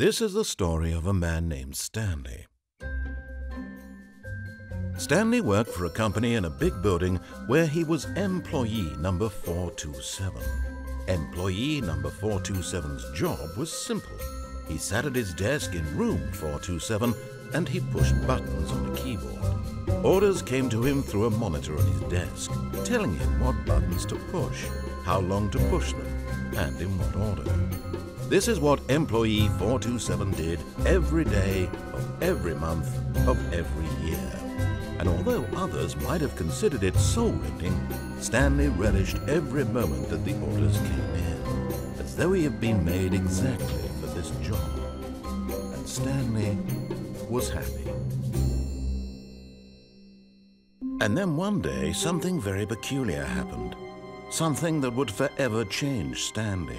This is the story of a man named Stanley. Stanley worked for a company in a big building where he was employee number 427. Employee number 427's job was simple. He sat at his desk in room 427 and he pushed buttons on a keyboard. Orders came to him through a monitor on his desk, telling him what buttons to push, how long to push them, and in what order. This is what employee 427 did every day of every month of every year. And although others might have considered it soul-rending, Stanley relished every moment that the orders came in, as though he had been made exactly for this job. And Stanley was happy. And then one day, something very peculiar happened. Something that would forever change Stanley.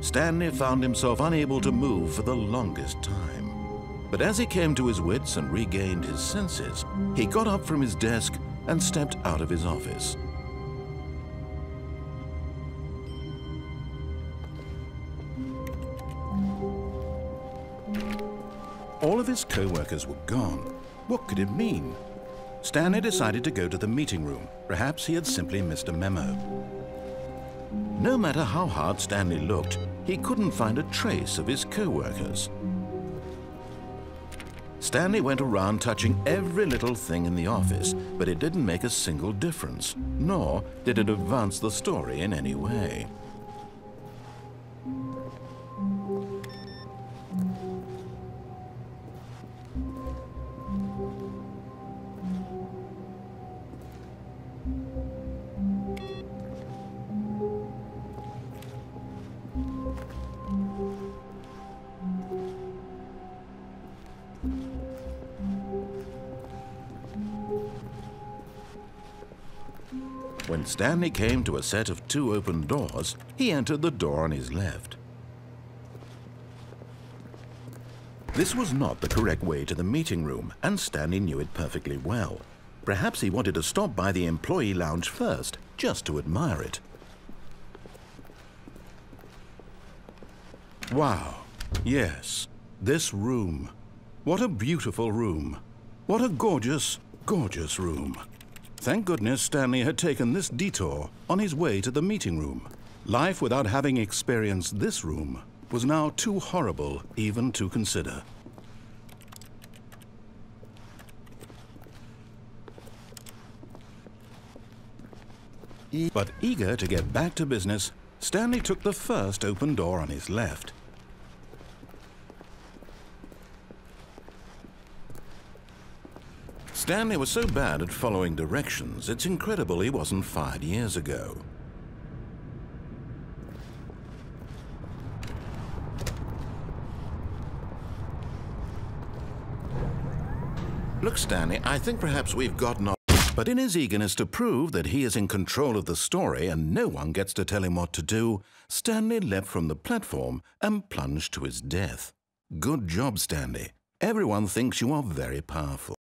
Stanley found himself unable to move for the longest time. But as he came to his wits and regained his senses, he got up from his desk and stepped out of his office. All of his co-workers were gone. What could it mean? Stanley decided to go to the meeting room. Perhaps he had simply missed a memo. No matter how hard Stanley looked, he couldn't find a trace of his co-workers. Stanley went around touching every little thing in the office, but it didn't make a single difference, nor did it advance the story in any way. When Stanley came to a set of two open doors, he entered the door on his left. This was not the correct way to the meeting room, and Stanley knew it perfectly well. Perhaps he wanted to stop by the employee lounge first, just to admire it. Wow, yes, this room. What a beautiful room. What a gorgeous, gorgeous room. Thank goodness Stanley had taken this detour on his way to the meeting room. Life without having experienced this room was now too horrible even to consider. But eager to get back to business, Stanley took the first open door on his left. Stanley was so bad at following directions, it's incredible he wasn't fired years ago. Look, Stanley, I think perhaps we've gotten off. But in his eagerness to prove that he is in control of the story and no one gets to tell him what to do, Stanley leapt from the platform and plunged to his death. Good job, Stanley. Everyone thinks you are very powerful.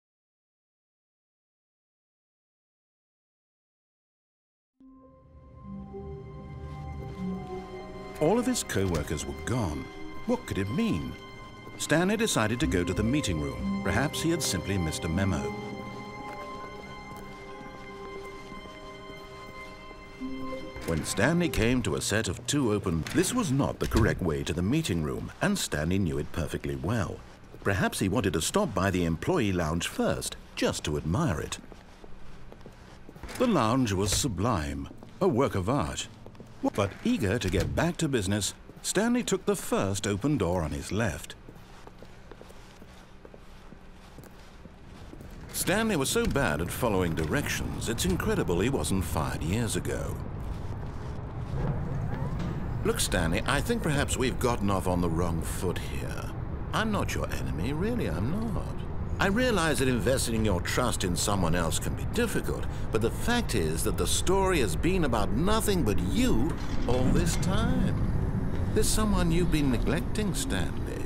All of his co-workers were gone. What could it mean? Stanley decided to go to the meeting room. Perhaps he had simply missed a memo. When Stanley came to a set of two open, this was not the correct way to the meeting room, and Stanley knew it perfectly well. Perhaps he wanted to stop by the employee lounge first, just to admire it. The lounge was sublime, a work of art. But eager to get back to business, Stanley took the first open door on his left. Stanley was so bad at following directions, it's incredible he wasn't fired years ago. Look, Stanley, I think perhaps we've gotten off on the wrong foot here. I'm not your enemy, really, I'm not. I realize that investing your trust in someone else can be difficult, but the fact is that the story has been about nothing but you all this time. There's someone you've been neglecting, Stanley.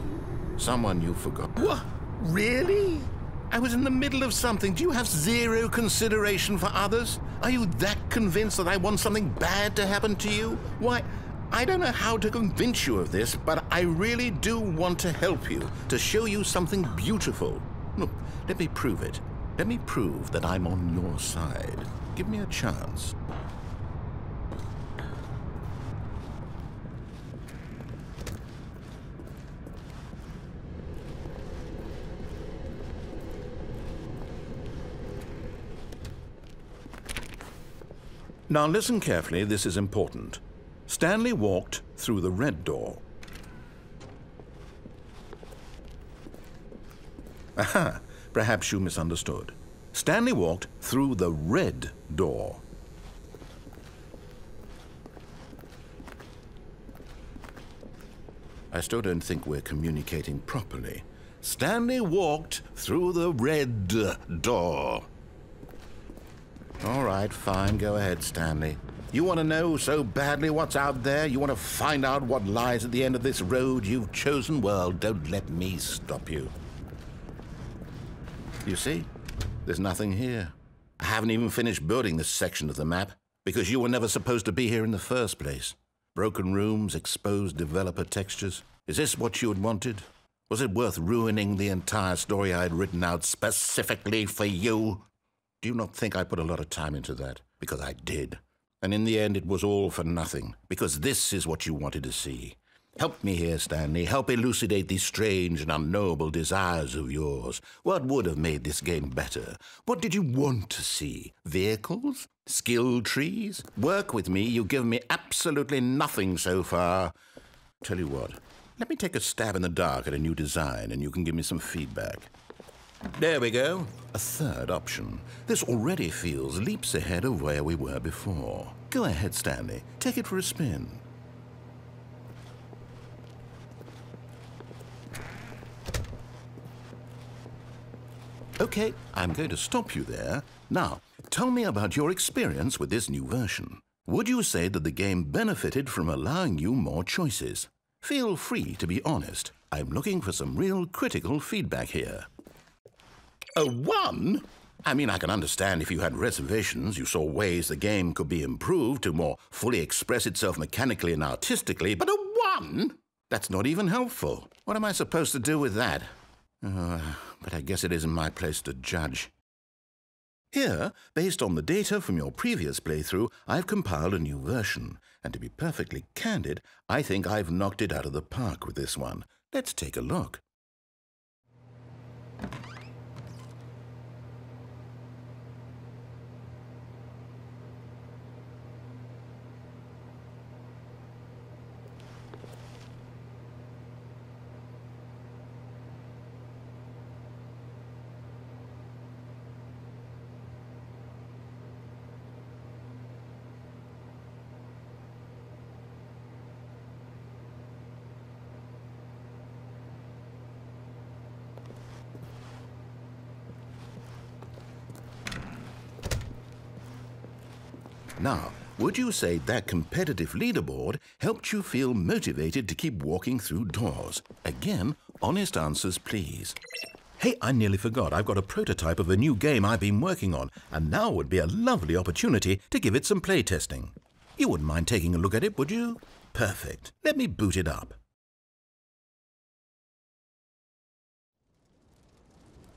Someone you forgot. What? Really? I was in the middle of something. Do you have zero consideration for others? Are you that convinced that I want something bad to happen to you? Why, I don't know how to convince you of this, but I really do want to help you, to show you something beautiful. Let me prove it. Let me prove that I'm on your side. Give me a chance. Now listen carefully, this is important. Stanley walked through the red door. Aha, perhaps you misunderstood. Stanley walked through the red door. I still don't think we're communicating properly. Stanley walked through the red door. All right, fine, go ahead, Stanley. You want to know so badly what's out there? You want to find out what lies at the end of this road you've chosen? Well, don't let me stop you. You see, there's nothing here. I haven't even finished building this section of the map because you were never supposed to be here in the first place. Broken rooms, exposed developer textures. Is this what you had wanted? Was it worth ruining the entire story I had written out specifically for you? Do you not think I put a lot of time into that? Because I did. And in the end, it was all for nothing, because this is what you wanted to see. Help me here, Stanley. Help elucidate these strange and unknowable desires of yours. What would have made this game better? What did you want to see? Vehicles? Skill trees? Work with me. You've given me absolutely nothing so far. Tell you what, let me take a stab in the dark at a new design and you can give me some feedback. There we go. A third option. This already feels leaps ahead of where we were before. Go ahead, Stanley. Take it for a spin. Okay, I'm going to stop you there. Now, tell me about your experience with this new version. Would you say that the game benefited from allowing you more choices? Feel free to be honest. I'm looking for some real critical feedback here. A one? I mean, I can understand if you had reservations, you saw ways the game could be improved to more fully express itself mechanically and artistically, but a one? That's not even helpful. What am I supposed to do with that? Uh, but I guess it isn't my place to judge. Here, based on the data from your previous playthrough, I've compiled a new version. And to be perfectly candid, I think I've knocked it out of the park with this one. Let's take a look. Now, would you say that competitive leaderboard helped you feel motivated to keep walking through doors? Again, honest answers, please. Hey, I nearly forgot. I've got a prototype of a new game I've been working on, and now would be a lovely opportunity to give it some playtesting. You wouldn't mind taking a look at it, would you? Perfect. Let me boot it up.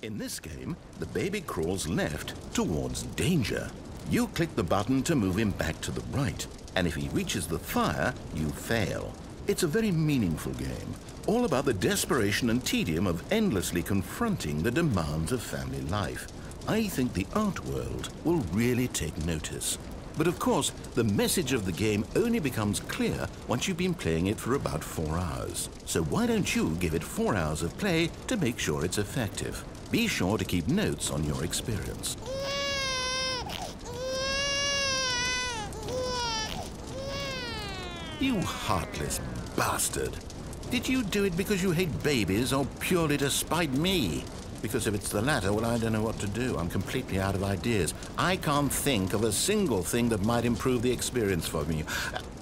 In this game, the baby crawls left towards danger. You click the button to move him back to the right, and if he reaches the fire, you fail. It's a very meaningful game, all about the desperation and tedium of endlessly confronting the demands of family life. I think the art world will really take notice. But of course, the message of the game only becomes clear once you've been playing it for about four hours. So why don't you give it four hours of play to make sure it's effective? Be sure to keep notes on your experience. You heartless bastard. Did you do it because you hate babies or purely to spite me? Because if it's the latter, well, I don't know what to do. I'm completely out of ideas. I can't think of a single thing that might improve the experience for me.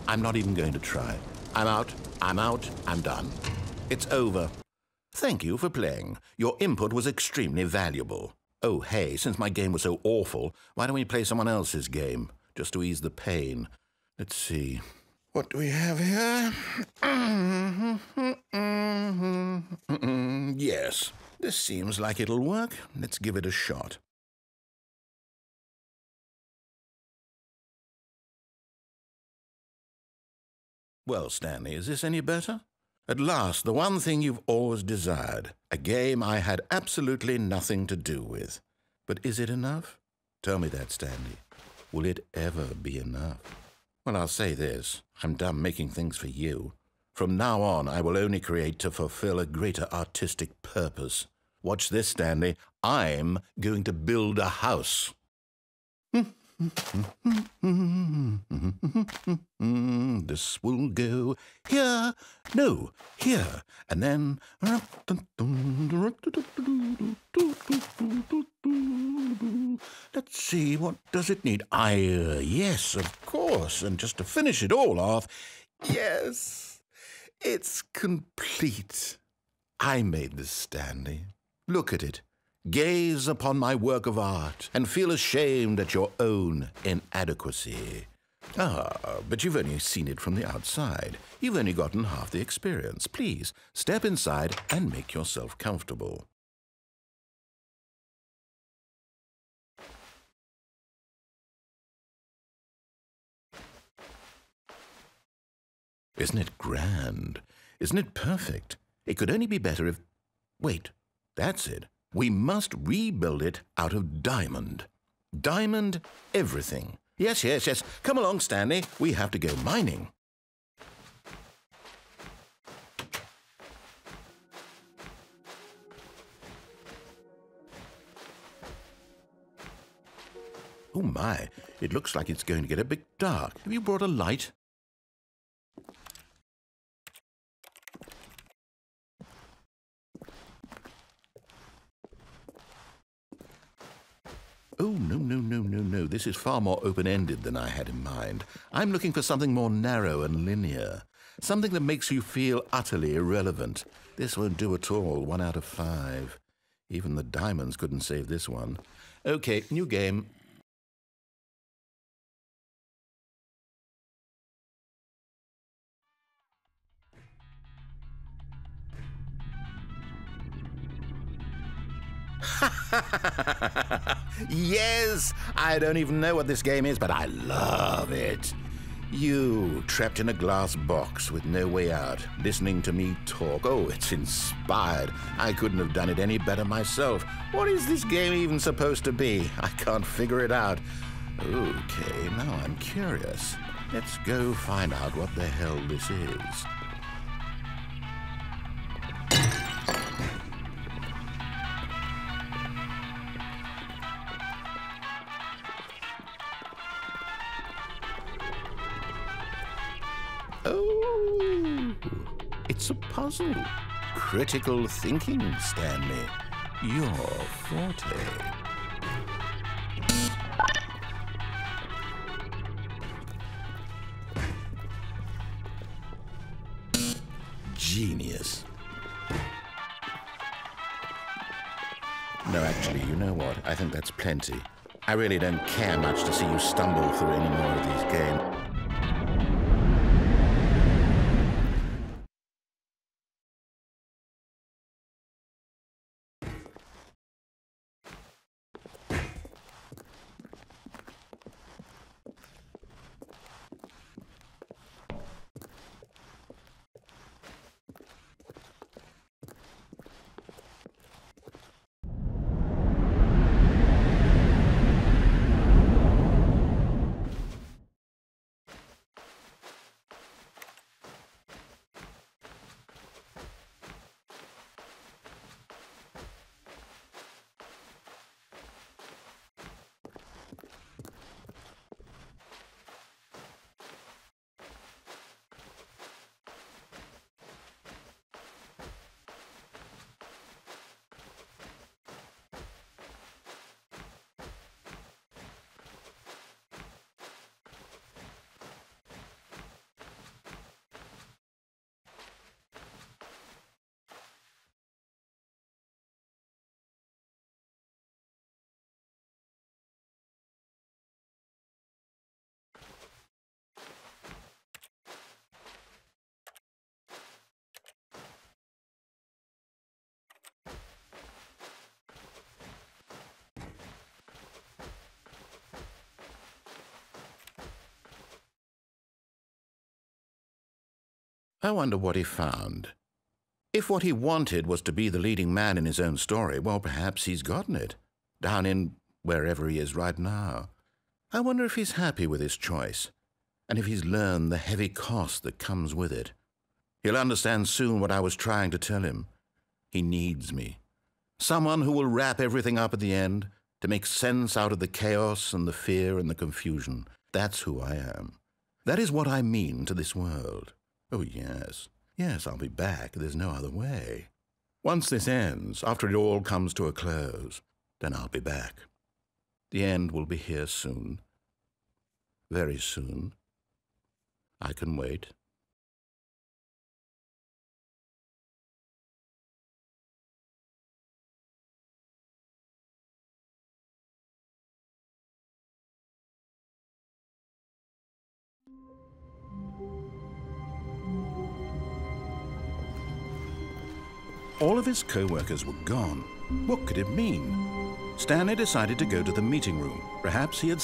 I'm not even going to try. I'm out, I'm out, I'm done. It's over. Thank you for playing. Your input was extremely valuable. Oh, hey, since my game was so awful, why don't we play someone else's game, just to ease the pain? Let's see. What do we have here? Mm-hmm. Mm-hmm. yes, this seems like it'll work. Let's give it a shot. Well, Stanley, is this any better? At last, the one thing you've always desired, a game I had absolutely nothing to do with. But is it enough? Tell me that, Stanley. Will it ever be enough? Well, I'll say this. I'm done making things for you. From now on, I will only create to fulfill a greater artistic purpose. Watch this, Stanley. I'm going to build a house. This will go here, no, here, and then. Let's see, what does it need? I, uh, yes, of course, and just to finish it all off, yes, it's complete. I made this, Stanley. Look at it. Gaze upon my work of art and feel ashamed at your own inadequacy. Ah, but you've only seen it from the outside. You've only gotten half the experience. Please, step inside and make yourself comfortable. Isn't it grand? Isn't it perfect? It could only be better if... Wait, that's it. We must rebuild it out of diamond. Diamond everything. Yes, yes, yes. Come along, Stanley. We have to go mining. Oh my, it looks like it's going to get a bit dark. Have you brought a light? Oh, no, no, no, no, no. This is far more open ended than I had in mind. I'm looking for something more narrow and linear. Something that makes you feel utterly irrelevant. This won't do at all. One out of five. Even the diamonds couldn't save this one. Okay, new game. yes, I don't even know what this game is, but I love it. You, trapped in a glass box with no way out, listening to me talk. Oh, it's inspired. I couldn't have done it any better myself. What is this game even supposed to be? I can't figure it out. Okay, now I'm curious. Let's go find out what the hell this is. It's a puzzle. Critical thinking, Stanley. Your forte. Genius. No, actually, you know what? I think that's plenty. I really don't care much to see you stumble through any more of these games. I wonder what he found. If what he wanted was to be the leading man in his own story, well, perhaps he's gotten it, down in wherever he is right now. I wonder if he's happy with his choice, and if he's learned the heavy cost that comes with it. He'll understand soon what I was trying to tell him. He needs me. Someone who will wrap everything up at the end to make sense out of the chaos and the fear and the confusion. That's who I am. That is what I mean to this world. Oh, yes. Yes, I'll be back. There's no other way. Once this ends, after it all comes to a close, then I'll be back. The end will be here soon. Very soon. I can wait. All of his co-workers were gone. What could it mean? Stanley decided to go to the meeting room. Perhaps he had